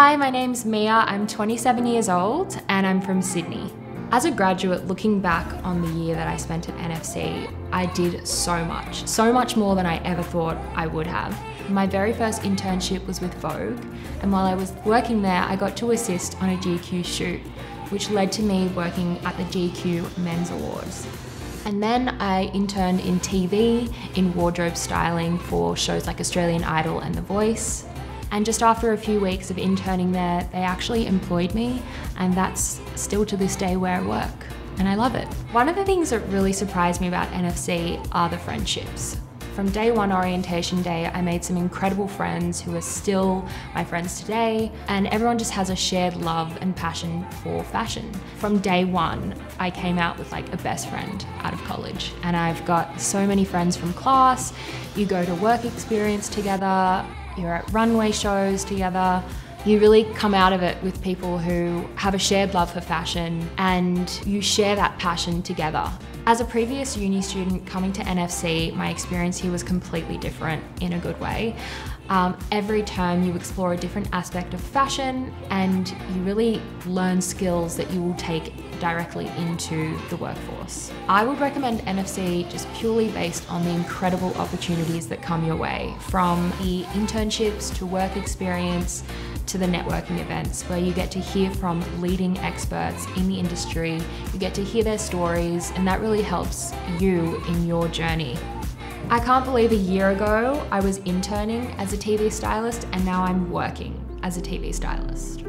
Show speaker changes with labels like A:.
A: Hi, my name's Mia. I'm 27 years old and I'm from Sydney. As a graduate, looking back on the year that I spent at NFC, I did so much, so much more than I ever thought I would have. My very first internship was with Vogue, and while I was working there, I got to assist on a GQ shoot, which led to me working at the GQ Men's Awards. And then I interned in TV, in wardrobe styling for shows like Australian Idol and The Voice. And just after a few weeks of interning there, they actually employed me, and that's still to this day where I work. And I love it. One of the things that really surprised me about NFC are the friendships. From day one orientation day, I made some incredible friends who are still my friends today, and everyone just has a shared love and passion for fashion. From day one, I came out with like a best friend out of college, and I've got so many friends from class. You go to work experience together, you're at runway shows together. You really come out of it with people who have a shared love for fashion and you share that passion together. As a previous uni student coming to NFC, my experience here was completely different in a good way. Um, every term you explore a different aspect of fashion and you really learn skills that you will take directly into the workforce. I would recommend NFC just purely based on the incredible opportunities that come your way from the internships to work experience to the networking events where you get to hear from leading experts in the industry, you get to hear their stories, and that really helps you in your journey. I can't believe a year ago I was interning as a TV stylist and now I'm working as a TV stylist.